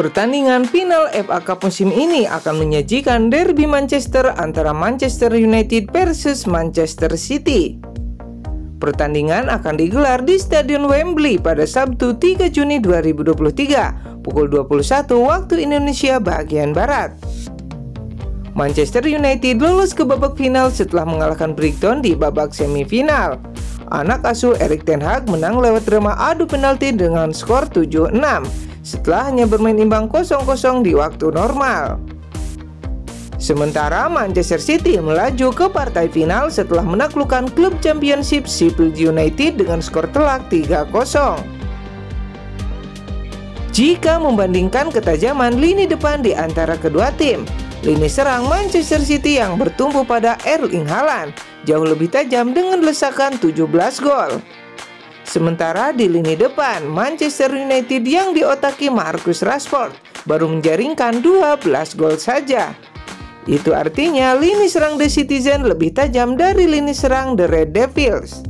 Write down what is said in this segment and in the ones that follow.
Pertandingan final FA Cup musim ini akan menyajikan derby Manchester antara Manchester United versus Manchester City. Pertandingan akan digelar di Stadion Wembley pada Sabtu 3 Juni 2023 pukul 21 waktu Indonesia bagian Barat. Manchester United lolos ke babak final setelah mengalahkan Brighton di babak semifinal. Anak asuh Erik Ten Hag menang lewat drama adu penalti dengan skor 7-6 setelah hanya bermain imbang 0-0 di waktu normal. Sementara Manchester City melaju ke partai final setelah menaklukkan klub championship Sheffield United dengan skor telak 3-0. Jika membandingkan ketajaman lini depan di antara kedua tim, lini serang Manchester City yang bertumbuh pada Erling Haaland jauh lebih tajam dengan lesakan 17 gol. Sementara di lini depan, Manchester United yang diotaki Marcus Rashford baru menjaringkan 12 gol saja. Itu artinya lini serang The Citizen lebih tajam dari lini serang The Red Devils.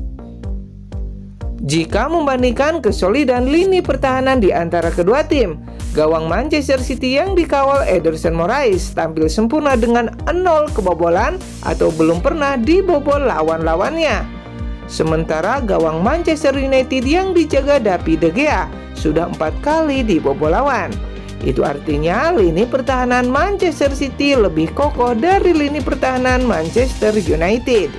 Jika membandingkan kesolidan lini pertahanan di antara kedua tim, gawang Manchester City yang dikawal Ederson Moraes tampil sempurna dengan 0 kebobolan atau belum pernah dibobol lawan-lawannya. Sementara gawang Manchester United yang dijaga David De Gea sudah empat kali dibobol lawan. Itu artinya lini pertahanan Manchester City lebih kokoh dari lini pertahanan Manchester United.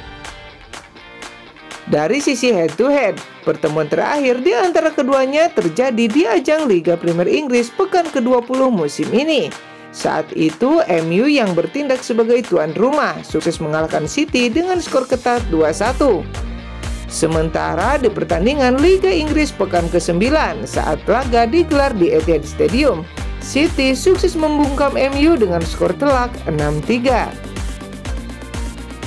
Dari sisi head to head, pertemuan terakhir di antara keduanya terjadi di ajang Liga Premier Inggris pekan ke-20 musim ini. Saat itu MU yang bertindak sebagai tuan rumah sukses mengalahkan City dengan skor ketat 2-1. Sementara di pertandingan Liga Inggris pekan ke-9 saat laga digelar di Etihad Stadium, City sukses membungkam MU dengan skor telak 6-3.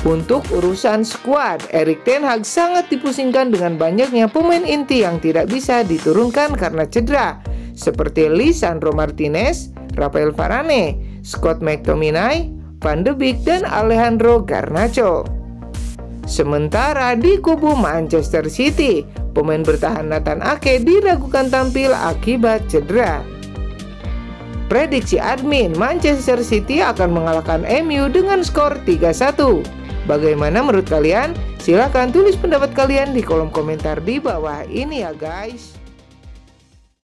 Untuk urusan skuad, Erik Ten Hag sangat dipusingkan dengan banyaknya pemain inti yang tidak bisa diturunkan karena cedera, seperti Lisandro Martinez, Rafael Varane, Scott McTominay, Van de Beek, dan Alejandro Garnacho. Sementara di kubu Manchester City, pemain bertahan Nathan Ake diragukan tampil akibat cedera. Prediksi admin, Manchester City akan mengalahkan MU dengan skor 3-1. Bagaimana menurut kalian? Silahkan tulis pendapat kalian di kolom komentar di bawah ini ya guys.